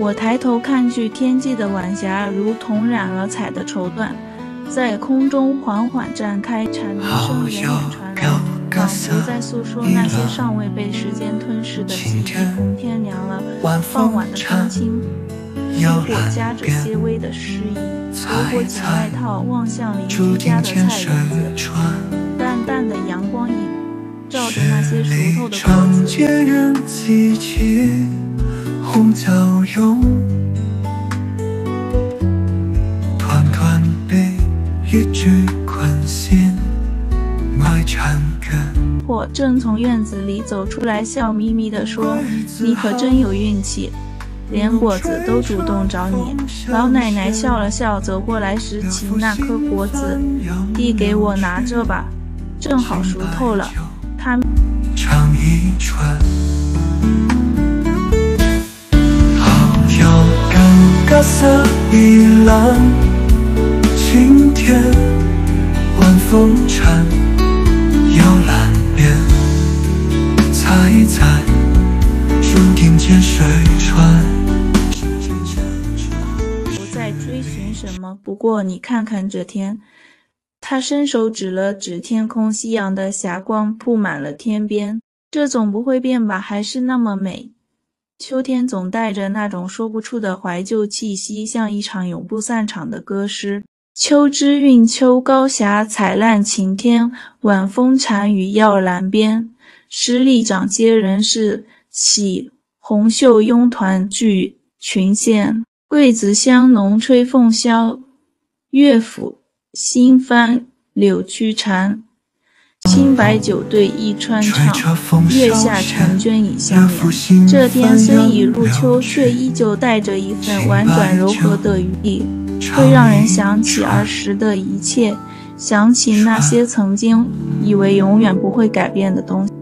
我抬头看去，天际的晚霞如同染了彩的绸缎，在空中缓缓绽开，蝉鸣声远远传来，仿佛在诉说那些尚未被时间吞噬的记忆。天凉了，傍晚的风轻，雨果夹着些微的诗意。我裹紧外套，望向邻居家的菜园子，淡淡的阳光影照着那些熟透的果子。一枝困心埋缠根。我正从院子里走出来，笑眯眯地说：“你可真有运气，连果子都主动找你。”老奶奶笑了笑，走过来拾起那颗果子，递给我拿着吧，正好熟透了。她。唱一串。色一蓝，晴风缠，摇篮边，猜一猜，注定见水川。不再追寻什么，不过你看看这天。他伸手指了指天空，夕阳的霞光铺满了天边，这总不会变吧？还是那么美。秋天总带着那种说不出的怀旧气息，像一场永不散场的歌诗。秋之韵秋，高霞彩烂晴天，晚风缠雨耀栏边。十里长街人士起，红袖拥团聚群仙。桂子香浓吹凤箫，乐府新翻柳曲蝉。青白酒对一川唱，月下婵娟已相连。这天虽已入秋，却依旧带着一份婉转柔和的余意，会让人想起儿时的一切，想起那些曾经以为永远不会改变的东西。